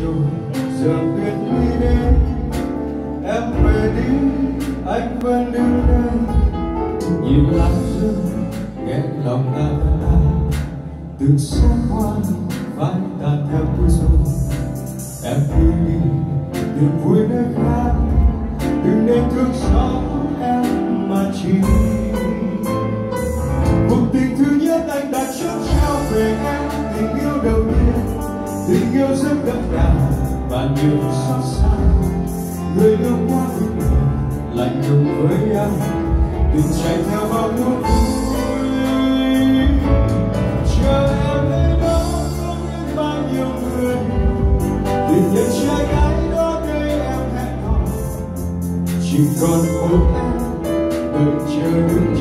trôi giờ tuyệt đi đến. Em về đi, anh vẫn đứng đây. Nhìn lá rơi, nghe lòng ta ta từng sáng qua vai ta theo cuối rồi em đi đi, đừng vui nơi khác. Đừng nên thương xót em mà chỉ. Cuộc tình thứ nhất anh đã chốt trao về em. Tình yêu đầu tiên, tình yêu rất đậm đà nhiều xót xa, người yêu quá vững lạnh lùng với em tình chạy theo bao nuốt vui. Chờ em đến đó, có biết bao nhiêu người. Tình nhân trai gái đó đây em hẹn hò. Chỉ còn một em, đợi chờ đứng